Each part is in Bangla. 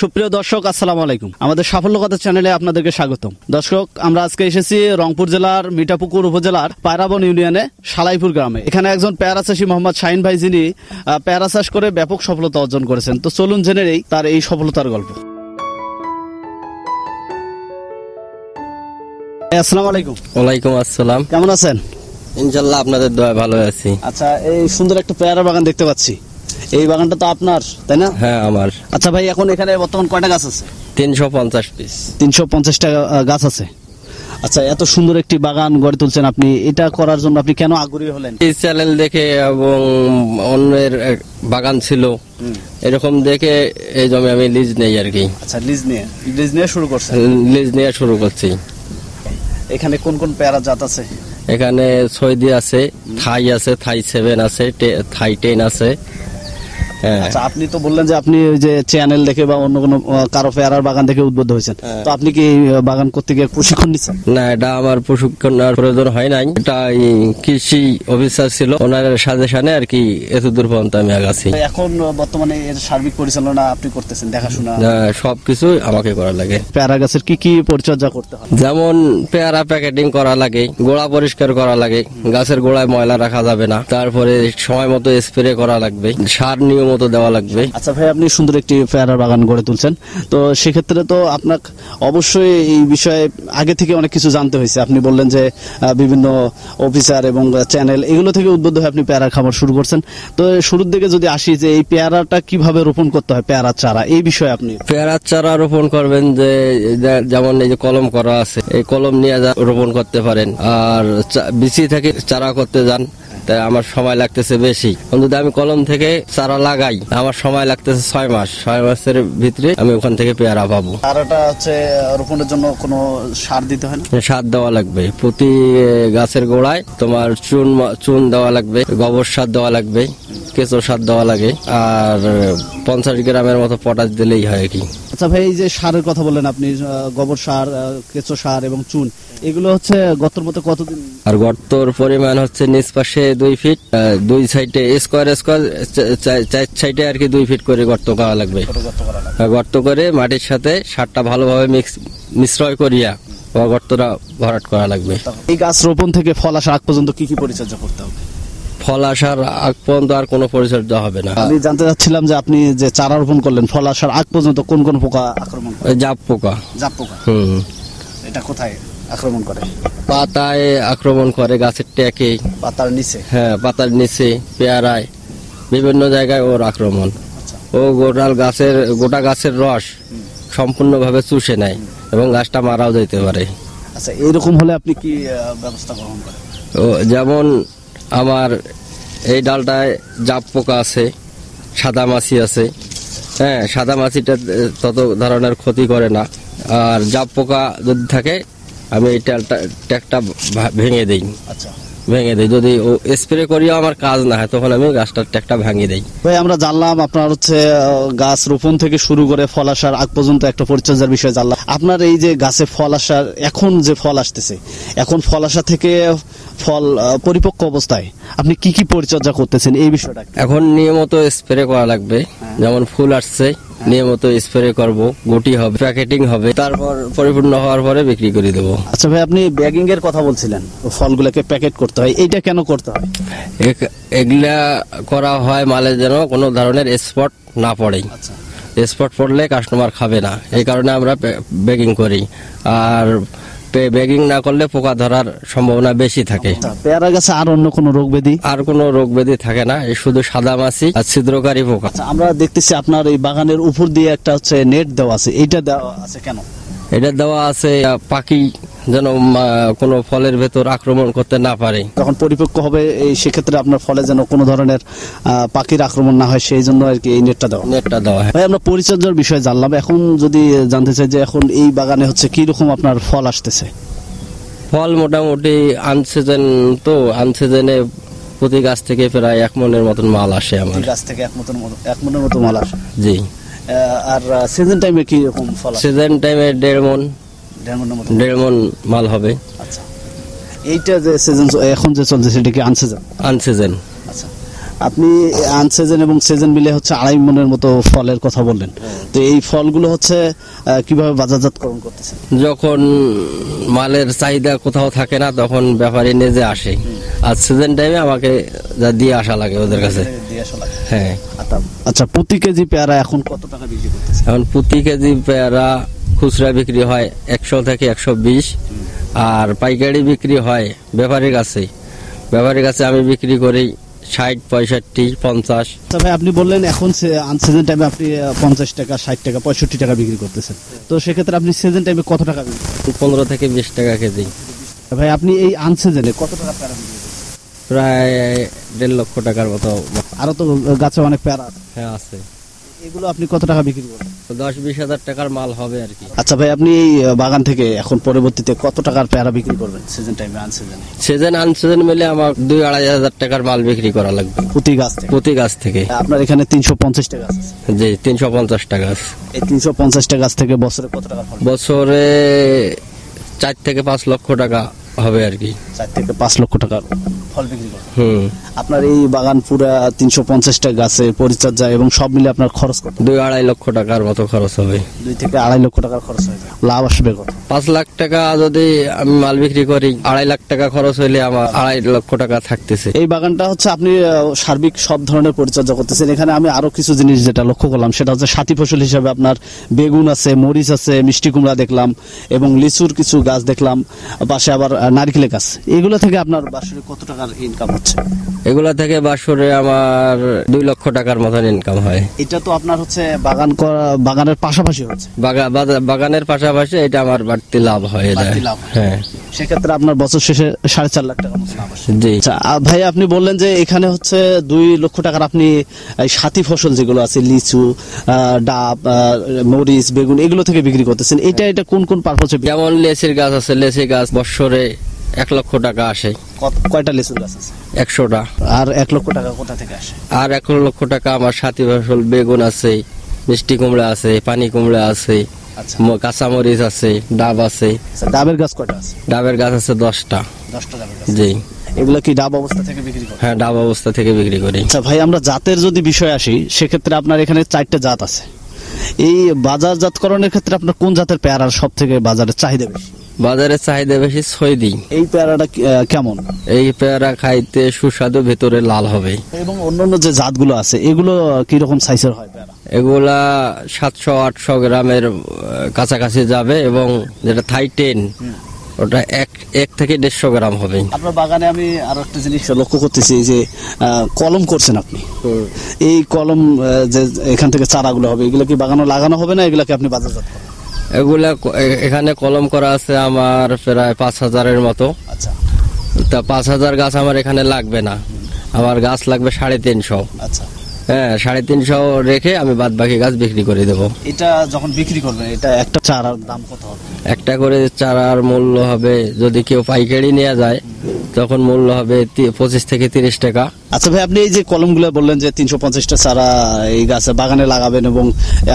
সুপ্রিয় দর্শক আসসালামু আলাইকুম। আমাদের সাফল্য কথা চ্যানেলে আপনাদেরকে স্বাগতম। দর্শক আমরা আজকে এসেছি রংপুর জেলার মিঠাপুকুর উপজেলার পায়রাবন ইউনিয়নে সালাইপুর গ্রামে। এখানে একজন পেয়ারা চাষী মোহাম্মদ শাহিন ভাই যিনি পেয়ারা চাষ করে ব্যাপক সফলতা অর্জন করেছেন। তো চলুন জেনে নেই তার এই সফলতার গল্প। আসসালামু আলাইকুম। ওয়ালাইকুম আসসালাম। কেমন আছেন? ইনশাল্লাহ আপনাদের দোয়া ভালো আছি। আচ্ছা এই সুন্দর একটা পেয়ারা বাগান দেখতে পাচ্ছি। এই বাগানটা তো আপনার তাই না? হ্যাঁ আমার। আচ্ছা ভাই এখন এখানে বর্তমান কয়টা গাছ আছে? তিনশো পঞ্চাশ পিস তিনশো পঞ্চাশটা গাছ আছে। আচ্ছা এত সুন্দর একটি বাগান গড়ে তুলছেন আপনি এটা করার জন্য আপনি কেন আগ্রহী হলেন? এই চ্যানেল দেখে এবং অন্যের বাগান ছিল এরকম দেখে এই জমি আমি লিজ নেই আর কি। আচ্ছা লিজ নিয়ে লিজ নিয়ে শুরু করছেন? লিজ নিয়ে শুরু করছি। এখানে কোন কোন পেয়ারা জাত আছে? এখানে সৌদি আছে থাই আছে থাই সেভেন আছে থাই টেন আছে আচ্ছা আপনি তো বললেন যে আপনি যে চ্যানেল দেখে বা অন্য কোনো কারও পেয়ারার বাগান দেখে উদ্বুদ্ধ হয়েছেন। হ্যাঁ। তো আপনি কি বাগান করতে গিয়ে প্রশিক্ষণ নিচ্ছেন? না এটা আমার প্রশিক্ষণ নেওয়ার প্রয়োজন হয় নাই। এটা কৃষি অফিসার ছিল। ওনার সাজেশনে আর কি এত দূর পর্যন্ত আমি আগাছি এখন বর্তমানে এর সার্বিক পরিচালনা আপনি করতেছেন দেখাশোনা? সব কিছু আমাকে করা লাগে। পেয়ারা গাছের কি কি পরিচর্যা করতে হয়? যেমন পেয়ারা প্যাকেটিং করা লাগে গোড়া পরিষ্কার করা লাগে গাছের গোড়ায় ময়লা রাখা যাবে না। তারপরে সময় মতো স্প্রে করা লাগবে। সার নিয়মিত দেওয়া লাগবে। আচ্ছা ভাই আপনি সুন্দর একটি পেয়ারার বাগান গড়ে তুলছেন। তো সেক্ষেত্রে তো আপনার অবশ্যই এই বিষয়ে আগে থেকে অনেক কিছু জানতে হয়েছে। আপনি বললেন যে বিভিন্ন অফিসার এবং চ্যানেল এগুলো থেকে উদ্বুদ্ধ হয়ে আপনি পেয়ারা খাবার শুরু করছেন। তো শুরুর দিকে যদি আসি যে এই পেয়ারাটা কীভাবে রোপণ করতে হয় পেয়ারা চারা এই বিষয়ে আপনি? পেয়ারার চারা রোপণ করবেন যে যেমন এই যে কলম করা আছে এই কলম নিয়ে যা- রোপণ করতে পারেন। আর বিচি থেকে চারা করতে যান। তাই আমার সময় লাগতেছে বেশি। কিন্তু আমি কলম থেকে চারা লাগাই। আমার সময় লাগতেছে ছয় মাস। ছয় মাসের ভিতরে আমি ওখান থেকে পেয়ারা পাবো। চারাটা হচ্ছে রোপণের জন্য কোনো সার দিতে হয় না? সার দেওয়া লাগবে। প্রতি গাছের গোড়ায় তোমার চুন চুন দেওয়া লাগবে গোবর সার দেওয়া লাগবে কেঁচো সার দেওয়া লাগে আর পঞ্চাশ গ্রামের মতো পটাশ দিলেই হয় কি। আচ্ছা ভাই এই যে সারের কথা বললেন আপনি গোবর সার কেঁচো সার এবং চুন এগুলো হচ্ছে গতর মতো কতদিন? আর গর্তর পরিমাণ হচ্ছে নিচ পাশে দুই ফিট দুই সাইডে স্কোয়ার স্কোয়ার চার সাইডে আর কি দুই ফিট করে গর্ত করা লাগবে। গর্ত করা মাটির সাথে সারটা ভালোভাবে মিক্স মিশ্রয় করিয়া গর্তটা ভরাট করা লাগবে। এই গাছ রোপণ থেকে ফল আসা আগ পর্যন্ত কি কি পরিচর্যা করতে হবে? ফল আসার আগ পর্যন্ত আর কোনো পরিচর্যা হবে না। আমি জানতে চাচ্ছিলাম যে আপনি যে চারা রোপণ করলেন ফল আসার আগ পর্যন্ত কোন কোন পোকা আক্রমণ জাপ পোকা। জাপ পোকা। হুম। এটা কোথায়? আক্রমণ করে। পাতায় আক্রমণ করে গাছের ট্যাকে। পাতার নিচে। হ্যাঁ পাতার নিচে পেয়ারায় বিভিন্ন জায়গায় ওর আক্রমণ। আচ্ছা। ও গোটাল গাছের গোটা গাছের রস সম্পূর্ণভাবে চুষে নেয় এবং গাছটা মারাও যেতে পারে। আচ্ছা এইরকম হলে আপনি কি ব্যবস্থা গ্রহণ করেন? ও যেমন আমার এই ডালটায় জাপ পোকা আছে সাদা মাছি আছে। হ্যাঁ সাদা মাছিটা তত ধরনের ক্ষতি করে না। আর জাপ পোকা যদি থাকে আমি এই ট্যাগটা ভেঙে দিই। আচ্ছা। ভেঙে দিই। যদি ও স্প্রে করিও আমার কাজ না হয় তখন আমি গাছটার ট্যাগটা ভেঙে দেই। ভাই আমরা জানলাম আপনার হচ্ছে গাছ রোপণ থেকে শুরু করে ফল আসার আগ পর্যন্ত একটা পরিচর্যার বিষয় জানলাম। আপনার এই যে গাছে ফল আসার এখন যে ফল আসতেছে এখন ফল আসা থেকে ফল পরিপক্ক অবস্থায় আপনি কি কি পরিচর্যা করতেছেন এই বিষয়টা এখন নিয়মিত স্প্রে করা লাগবে। যেমন ফুল আসছে নিয়মিত স্প্রে করব গুটি হবে প্যাকেটিং হবে তারপর পরিপূর্ণ হওয়ার পরে বিক্রি করে দেবো। আচ্ছা ভাই আপনি ব্যাগিং এর কথা বলছিলেন ফলগুলোকে প্যাকেট করতে হয় এটা কেন করতে হয়? এগ- এগুলা করা হয় মালে যেন কোনো ধরনের স্পট না পড়ে। আচ্ছা। স্পট পড়লে কাস্টমার খাবে না এই কারণে আমরা ব্যাগিং করি। আর বেগিং না করলে পোকা ধরার সম্ভাবনা বেশি থাকে। আচ্ছা, পেয়ারা গাছে আর অন্য কোনো রোগ ব্যাধি? আর কোনো রোগ ব্যাধি থাকে না এই শুধু সাদা মাছি আর ছিদ্রকারী পোকা। আচ্ছা আমরা দেখতেছি আপনার এই বাগানের উপর দিয়ে একটা হচ্ছে নেট দেওয়া আছে। এটা দেওয়া আছে কেন? এটা দেওয়া আছে পাখি যেন কোনো ফলের ভেতর আক্রমণ করতে না পারে। যখন পরিপক্ক হবে এই সেক্ষেত্রে আপনার ফলে যেন কোনো ধরনের পাখির আক্রমণ না হয় সেই জন্য আর কি এই নেটটা দেওয়া। নেটটা দেওয়া হয়। ভাই আমরা পরিচর্যার বিষয়ে জানলাম। এখন যদি জানতে চাই যে এখন এই বাগানে হচ্ছে কি রকম আপনার ফল আসতেছে? ফল মোটামুটি আনসিজন তো আনসিজনে প্রতি গাছ থেকে প্রায় এক মনের মতন মাল আসে আমার। গাছ থেকে এক মতন এক মনের মতো মাল আসে। জি। আর সিজন টাইমে কি রকম ফল সিজন টাইমে দেড় মন। দেড় মন মাল হবে। আচ্ছা। এইটা যে সিজন এখন যে চলছে সেটা কি আনসিজন আনসিজন আচ্ছা। আপনি আনসিজন এবং সিজন মিলে হচ্ছে আড়াই মনের মতো ফলের কথা বললেন। তো এই ফলগুলো হচ্ছে কীভাবে বাজারজাতকরণ করতেছেন? যখন মালের চাহিদা কোথাও থাকে না তখন ব্যাপারী নিজে আসে। আর সিজন টাইমে আমাকে যা দিয়ে আসা লাগে ওদের কাছে। হ্যাঁ। আচ্ছা প্রতি কেজি পেয়ারা এখন কত টাকা বিক্রি করতেছে এখন প্রতি কেজি পেয়ারা খুচরা বিক্রি হয় একশো থেকে একশো বিশ আর পাইকারি বিক্রি হয় ব্যাপারীর কাছে। ব্যাপারীর কাছে আমি বিক্রি করি ষাট পঁয়ষট্টি পঞ্চাশ। আচ্ছা ভাই আপনি বললেন এখন আনসিজন টাইমে আপনি পঞ্চাশ টাকা ষাট টাকা পঁয়ষট্টি টাকা বিক্রি করতেছেন। তো সেক্ষেত্রে আপনি সিজন টাইমে কত টাকা বিক্রি পনেরো থেকে বিশ টাকা কেজি। ভাই আপনি এই আনসিজনে কত টাকা পেয়ারা প্রায় দেড় লক্ষ টাকার মতো। আরও তো গাছে অনেক প্যারা হ্যাঁ আছে। এগুলো আপনি কত টাকা বিক্রি করেন? দশ বিশ হাজার টাকার মাল হবে আর কি। আচ্ছা ভাই আপনি এই বাগান থেকে এখন পরবর্তীতে কত টাকার পেয়ারা বিক্রি করবেন? সিজন টাইমে আনসিজনে সিজন আনসিজন মিলে আমার দুই আড়াই হাজার টাকার মাল বিক্রি করা লাগবে। প্রতি গাছ থেকে? প্রতি গাছ থেকে। আপনার এখানে তিনশো পঞ্চাশ টাকা আছে। জি তিনশো পঞ্চাশ টাকা আছে। এই তিনশো পঞ্চাশটা গাছ থেকে বছরে কত টাকা ফল? বছরে চার থেকে পাঁচ লক্ষ টাকা হবে আর কি। চার থেকে পাঁচ লক্ষ টাকার ফল বিক্রি করেন আপনার এই বাগান পুরা তিনশো পঞ্চাশটা গাছের পরিচর্যা এবং সব মিলে আপনার খরচ কত? দুই আড়াই লক্ষ টাকার মতো খরচ হবে। দুই থেকে আড়াই লক্ষ টাকার খরচ যায় লাভ আসবে কত? পাঁচ লাখ টাকা যদি আমি মাল বিক্রি করি আড়াই লাখ টাকা খরচ হইলে আমার আড়াই লক্ষ টাকা থাকতেছে। এই বাগানটা হচ্ছে আপনি সার্বিক সব ধরনের পরিচর্যা করতেছেন। এখানে আমি আরও কিছু জিনিস যেটা লক্ষ্য করলাম সেটা হচ্ছে সাথী ফসল হিসাবে আপনার বেগুন আছে মরিচ আছে মিষ্টি কুমড়া দেখলাম এবং লিচুর কিছু গাছ দেখলাম পাশে আবার নারকেলের গাছ। এগুলো থেকে আপনার বার্ষিক কত টাকার ইনকাম হচ্ছে। এগুলা থেকে বাসরে আমার দুই লক্ষ টাকার মতন ইনকাম হয়। এটা তো আপনার হচ্ছে বাগান করা বাগানের পাশাপাশি হচ্ছে। বাগা- বাগা- বাগানের পাশাপাশি এটা আমার বাড়তি লাভ হয় হয়। সেক্ষেত্রে আপনার বছর শেষে সাড়ে চার লাখ টাকা জি। আচ্ছা ভাই আপনি বললেন যে এখানে হচ্ছে দুই লক্ষ টাকার আপনি সাথী ফসল যেগুলো আছে লিচু ডাব মরিচ বেগুন এগুলো থেকে বিক্রি করতেছেন। এটা এটা কোন কোন পারপোজে যেমন লেচির গাছ আছে লেচি গাছ বৎসরে এক লক্ষ টাকা আসে। কয়টা গাছ আছে একশোটা। আর এক লক্ষ টাকা কোথা থেকে আসে? আর এক লক্ষ টাকা আমার সাথী ফসল বেগুন আছে মিষ্টি কুমড়া আছে পানি কুমড়া আছে আচ্ছা। কাঁচামরিচ আছে ডাব আছে। ডাবের গাছ কয়টা আছে? ডাবের গাছ আছে দশটা। দশটা ডাবের গাছ। জি। এগুলো কি ডাব অবস্থা থেকে বিক্রি করে? হ্যাঁ ডাব অবস্থা থেকে বিক্রি করি। আচ্ছা ভাই আমরা জাতের যদি বিষয় আসি সেক্ষেত্রে আপনার এখানে চারটে জাত আছে। এই বাজারজাতকরণের ক্ষেত্রে আপনার কোন জাতের পেয়ারার সব থেকে বাজারের চাহিদা বেশি? বাজারে চাহিদা বেশি সৈদি এই পেয়ারাটা কেমন? এই পেয়ারা খাইতে সুস্বাদু ভেতরে লাল হবে। এবং অন্যান্য যে জাতগুলো আছে এগুলো কি রকম সাইজের হয় পেয়ারা? এগুলা সাতশো আটশো গ্রামের কাছাকাছি যাবে এবং যেটা থাই টেন ওটা এক এক থেকে দেড়শো গ্রাম হবে। আপনার বাগানে আমি আরও একটা জিনিস লক্ষ্য করতেছি যে কলম করছেন আপনি? এই কলম যে এখান থেকে চারাগুলো হবে এগুলো কি বাগানে লাগানো হবে না এগুলো কি আপনি বাজারজাত এগুলা এখানে কলম করা আছে আমার প্রায় পাঁচ হাজারের মতো। আচ্ছা। তা পাঁচ হাজার গাছ আমার এখানে লাগবে না। আমার গাছ লাগবে সাড়ে তিনশো। আচ্ছা। হ্যাঁ সাড়ে তিনশো রেখে আমি বাদ বাকি গাছ বিক্রি করে দেবো। এটা যখন বিক্রি করবেন এটা একটা চারার দাম কত হবে? একটা করে চারার মূল্য হবে যদি কেউ পাইকারি নেওয়া যায় তখন মূল্য হবে পঁচিশ থেকে তিরিশ টাকা। আচ্ছা ভাই আপনি এই যে কলমগুলো বললেন যে তিনশো পঞ্চাশটা সারা এই গাছে বাগানে লাগাবেন এবং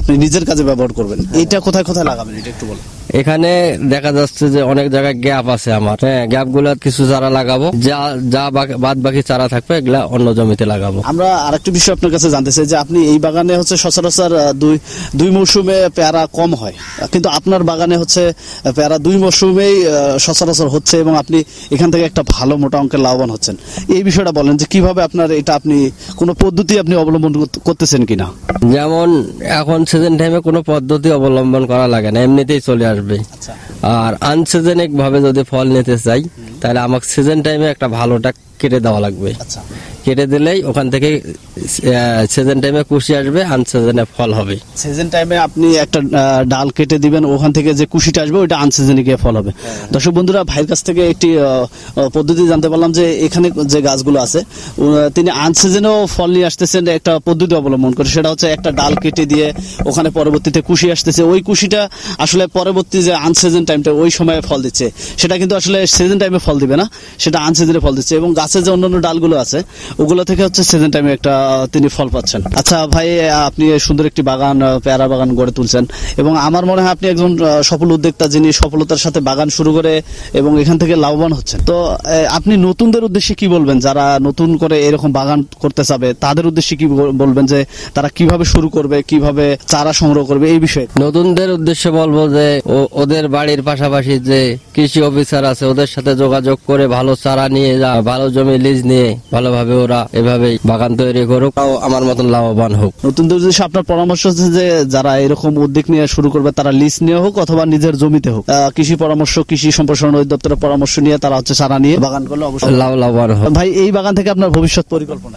আপনি নিজের কাজে ব্যবহার করবেন এটা কোথায় কোথায় লাগাবেন এটা একটু বলুন। এখানে দেখা যাচ্ছে যে অনেক জায়গায় গ্যাপ আছে আমার। হ্যাঁ গ্যাপগুলা কিছু চারা লাগাবো। যা যা বাদ বাকি চারা থাকবে এগুলা অন্য জমিতে লাগাবো। আমরা আরেকটি বিষয় আপনার কাছে জানতে চাই যে আপনি এই বাগানে হচ্ছে সচরাচর দুই দুই মৌসুমে পেয়ারা কম হয়। কিন্তু আপনার বাগানে হচ্ছে পেয়ারা দুই মৌসুমেই সচরাচর হচ্ছে এবং আপনি এখান থেকে একটা ভালো মোটা অঙ্কের লাভবান হচ্ছেন। এই বিষয়টা বলেন যে কীভাবে আপনার এটা আপনি কোনো পদ্ধতি আপনি অবলম্বন করতেছেন কিনা? যেমন এখন সিজন টাইমে কোনো পদ্ধতি অবলম্বন করা লাগে না এমনিতেই চলে আসবে আচ্ছা। আর আনসিজনিক ভাবে যদি ফল নিতে চাই তাহলে আমাকে সিজন টাইমে একটা ভালোটা কেটে দেওয়া লাগবে। আচ্ছা। কেটে দিলেই ওখান থেকে সিজন টাইমে কুশি আসবে আনসিজনে ফল হবে। সিজন টাইমে আপনি একটা ডাল কেটে দিবেন ওখান থেকে যে কুশিটা আসবে ওইটা আনসিজনে গিয়ে ফল হবে। দর্শক বন্ধুরা ভাইয়ের কাছ থেকে একটি পদ্ধতি জানতে পারলাম যে এখানে যে গাছগুলো আছে তিনি আনসিজনেও ফল নিয়ে আসতেছেন একটা পদ্ধতি অবলম্বন করে। সেটা হচ্ছে একটা ডাল কেটে দিয়ে ওখানে পরবর্তীতে কুশি আসতেছে। ওই কুশিটা আসলে পরবর্তী যে আনসিজন টাইমটা ওই সময়ে ফল দিচ্ছে। সেটা কিন্তু আসলে সিজন টাইমে ফল দিবে না সেটা আনসিজনে ফল দিচ্ছে এবং গাছের যে অন্যান্য ডালগুলো আছে, ওগুলো থেকে হচ্ছে সিজন টাইমে একটা তিনি ফল পাচ্ছেন। আচ্ছা ভাই আপনি সুন্দর একটি বাগান পেয়ারা বাগান গড়ে তুলছেন। এবং আমার মনে হয় আপনি একজন সফল উদ্যোক্তা যিনি সফলতার সাথে বাগান শুরু করে এবং এখান থেকে লাভবান হচ্ছেন। তো আপনি নতুনদের উদ্দেশ্যে কি বলবেন? যারা নতুন করে এরকম বাগান করতে চাবে, তাদের উদ্দেশ্যে কি বলবেন যে তারা কীভাবে শুরু করবে, কীভাবে চারা সংগ্রহ করবে, এই বিষয়ে? নতুনদের উদ্দেশ্যে বলব যে ওদের বাড়ির পাশাপাশি যে কৃষি অফিসার আছে, ওদের সাথে যোগাযোগ করে ভালো চারা নিয়ে যা, ভালো জমি লিজ নিয়ে ভালোভাবে ওরা এভাবেই বাগান তৈরি করুক। তাও আমার মতন লাভবান হোক। নতুন যদি আপনার পরামর্শ হচ্ছে যে যারা এরকম উদ্যোগ নিয়ে শুরু করবে তারা লিজ নিয়ে হোক অথবা নিজের জমিতে হোক। কৃষি পরামর্শ কৃষি সম্প্রসারণ অধিদপ্তরের পরামর্শ নিয়ে তারা হচ্ছে সারা নিয়ে বাগান করলে অবশ্যই লাভ লাভবান হোক। ভাই এই বাগান থেকে আপনার ভবিষ্যৎ পরিকল্পনা?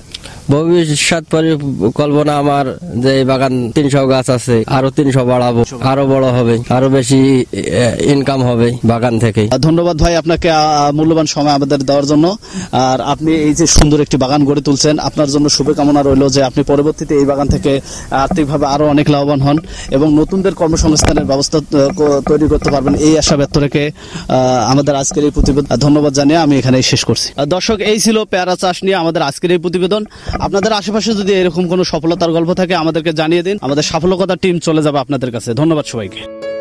ভবিষ্যৎ পরিকল্পনা আমার যে বাগান তিনশো গাছ আছে, আরও তিনশো বাড়াবো, আরও বড় হবে, আরও বেশি ইনকাম হবে বাগান থেকে। ধন্যবাদ ভাই আপনাকে মূল্যবান সময় আমাদের দেওয়ার জন্য। আর আপনি এই যে সুন্দর একটি বাগান গড়ে তুলছেন, আপনার জন্য শুভকামনা রইল যে আপনি পরবর্তীতে এই বাগান থেকে আর্থিকভাবে আরও অনেক লাভবান হন এবং নতুনদের কর্মসংস্থানের ব্যবস্থা তৈরি করতে পারবেন। এই আশা ব্যক্ত রেখে আমাদের আজকের এই প্রতিবেদন ধন্যবাদ জানিয়ে আমি এখানেই শেষ করছি। দর্শক, এই ছিল পেয়ারা চাষ নিয়ে আমাদের আজকের এই প্রতিবেদন। আপনাদের আশেপাশে যদি এরকম কোনো সফলতার গল্প থাকে, আমাদেরকে জানিয়ে দিন। আমাদের সাফল্যকতা টিম চলে যাবে আপনাদের কাছে। ধন্যবাদ সবাইকে।